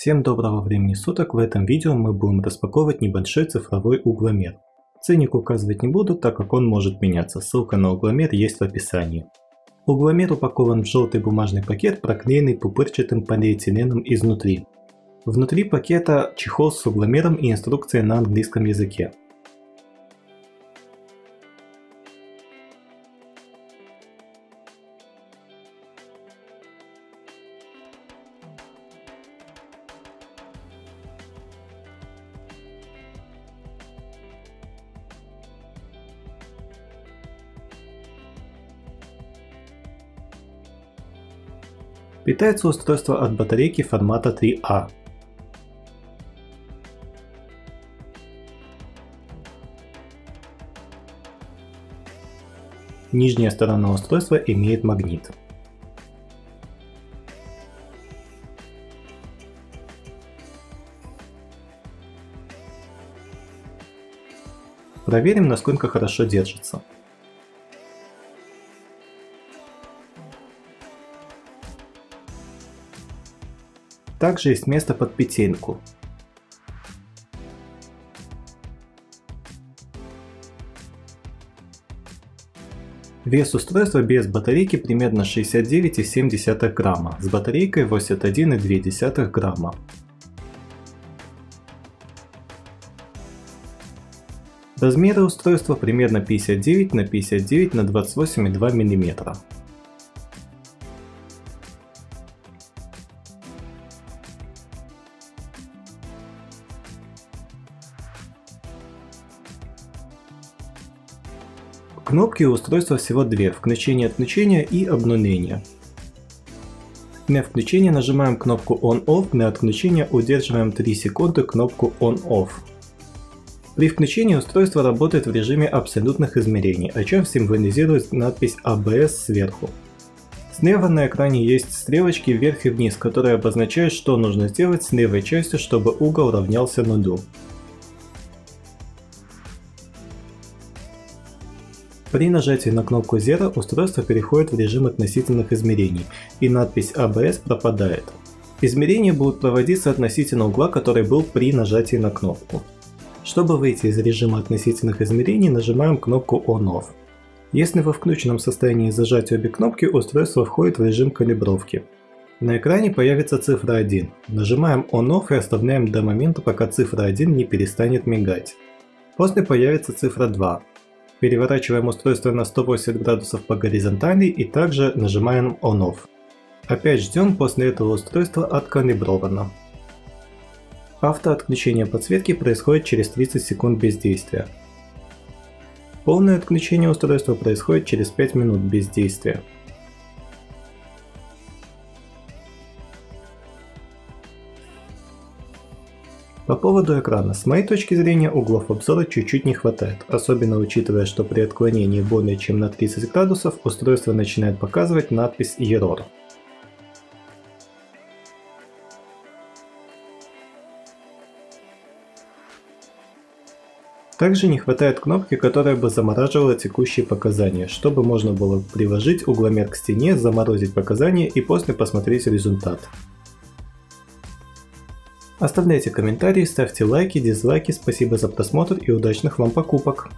Всем доброго времени суток, в этом видео мы будем распаковывать небольшой цифровой угломер. Ценник указывать не буду, так как он может меняться, ссылка на угломер есть в описании. Угломер упакован в желтый бумажный пакет, проклеенный пупырчатым полиэтиленом изнутри. Внутри пакета чехол с угломером и инструкция на английском языке. Питается устройство от батарейки формата 3А. Нижняя сторона устройства имеет магнит. Проверим, насколько хорошо держится. Также есть место под петельку. Вес устройства без батарейки примерно 69,7 грамма, с батарейкой 81,2 грамма. Размеры устройства примерно 59 на 59 на 28,2 мм. Кнопки у устройства всего две – включение-отключение и обнуление. Для включения нажимаем кнопку On-Off, для отключения удерживаем 3 секунды кнопку On-Off. При включении устройство работает в режиме абсолютных измерений, о чем символизирует надпись ABS сверху. Слева на экране есть стрелочки вверх и вниз, которые обозначают, что нужно сделать с левой частью, чтобы угол равнялся нулю. При нажатии на кнопку Zero устройство переходит в режим относительных измерений, и надпись ABS пропадает. Измерения будут проводиться относительно угла, который был при нажатии на кнопку. Чтобы выйти из режима относительных измерений, нажимаем кнопку On-Off. Если во включенном состоянии зажать обе кнопки, устройство входит в режим калибровки. На экране появится цифра 1. Нажимаем On-Off и оставляем до момента, пока цифра 1 не перестанет мигать. После появится цифра 2. Переворачиваем устройство на 180 градусов по горизонтали и также нажимаем On-Off. Опять ждем, после этого устройство откалибровано. Автоотключение подсветки происходит через 30 секунд бездействия. Полное отключение устройства происходит через 5 минут бездействия. По поводу экрана, с моей точки зрения углов обзора чуть-чуть не хватает, особенно учитывая, что при отклонении более чем на 30 градусов устройство начинает показывать надпись Error. Также не хватает кнопки, которая бы замораживала текущие показания, чтобы можно было приложить угломер к стене, заморозить показания и после посмотреть результат. Оставляйте комментарии, ставьте лайки, дизлайки, спасибо за просмотр и удачных вам покупок!